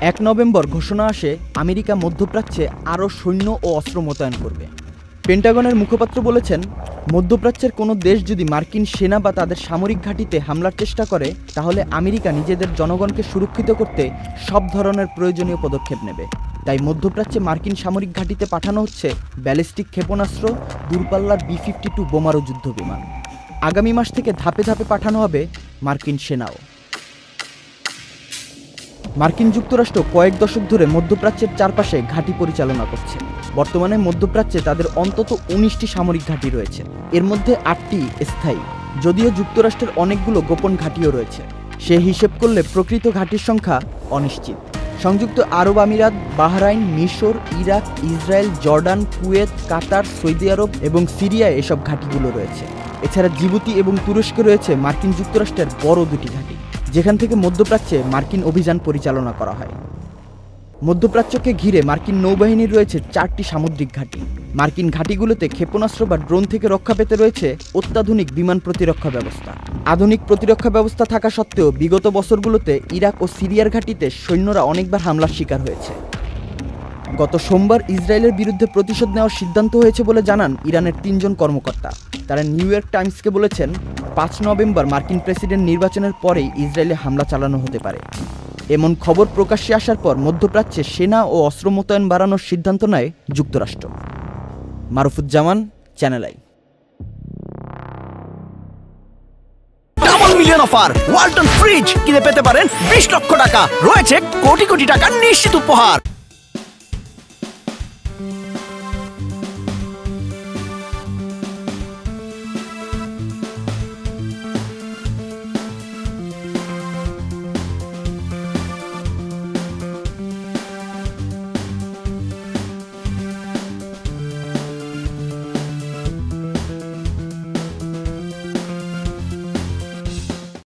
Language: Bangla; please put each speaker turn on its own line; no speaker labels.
এক নভেম্বর ঘোষণা আসে, আমেরিকা মধ্যপ্রাচ্যে আরও সৈন্য ও অস্ত্র মোতায়েন করবে। পেন্টাগনের মুখপাত্র বলেছেন, মধ্যপ্রাচ্যের কোনো দেশ যদি মার্কিন সেনা বা তাদের সামরিক ঘাঁটিতে হামলার চেষ্টা করে, তাহলে আমেরিকা নিজেদের জনগণকে সুরক্ষিত করতে সব ধরনের প্রয়োজনীয় পদক্ষেপ নেবে। তাই মধ্যপ্রাচ্যে মার্কিন সামরিক ঘাঁটিতে পাঠানো হচ্ছে ব্যালিস্টিক ক্ষেপণাস্ত্র, দূরপাল্লার বি ফিফটি টু বোমারু যুদ্ধ বিমান আগামী মাস থেকে ধাপে ধাপে পাঠানো হবে মার্কিন সেনাও। মার্কিন যুক্তরাষ্ট্র কয়েক দশক ধরে মধ্যপ্রাচ্যের চারপাশে ঘাঁটি পরিচালনা করছে। বর্তমানে মধ্যপ্রাচ্যে তাদের অন্তত উনিশটি সামরিক ঘাঁটি রয়েছে। এর মধ্যে আটটি স্থায়ী। যদিও যুক্তরাষ্ট্রের অনেকগুলো গোপন ঘাঁটিও রয়েছে। সে হিসেব করলে প্রকৃত ঘাঁটির সংখ্যা অনিশ্চিত। সংযুক্ত আরব আমিরাত, বাহরাইন, মিশর, Iraq, Israel, Jordan, Kuwait, Qatar, Saudi আরব এবং সিরিয়ায় এসব ঘাঁটিগুলো রয়েছে। এছাড়া জিবুতি এবং তুরস্কে রয়েছে মার্কিন যুক্তরাষ্ট্রের বড় দুটি ঘাঁটি, যেখান থেকে মধ্যপ্রাচ্যে মার্কিন অভিযান পরিচালনা করা হয়। মধ্যপ্রাচ্যকে ঘিরে মার্কিন নৌবাহিনীর রয়েছে চারটি সামুদ্রিক ঘাঁটি। মার্কিন ঘাঁটিগুলোতে ক্ষেপণাস্ত্র বা ড্রোন থেকে রক্ষা পেতে রয়েছে অত্যাধুনিক বিমান প্রতিরক্ষা ব্যবস্থা। আধুনিক প্রতিরক্ষা ব্যবস্থা থাকা সত্ত্বেও বিগত বছরগুলোতে ইরাক ও সিরিয়ার ঘাঁটিতে সৈন্যরা অনেকবার হামলার শিকার হয়েছে। গত সোমবার ইসরায়েলের বিরুদ্ধে প্রতিশোধ নেওয়ার সিদ্ধান্ত হয়েছে বলে জানান ইরানের তিনজন কর্মকর্তা। তারা নিউ ইয়র্ক টাইমসকে বলেছেন, পাঁচ নভেম্বর মার্কিন প্রেসিডেন্ট নির্বাচনের পরেই ইসরায়েলে হামলা চালানো হতে পারে। এমন খবর প্রকাশ্যে আসার পর মধ্যপ্রাচ্যে সেনা ও অস্ত্র মোতায়েন বাড়ানোর সিদ্ধান্ত নেয় যুক্তরাষ্ট্র। Marufuzzaman, channel I.
Million offer, Walton fridge কিনে পেতে পারেন বিশ লক্ষ টাকা। রয়েছে কোটি কোটি টাকার নিশ্চিত উপহার।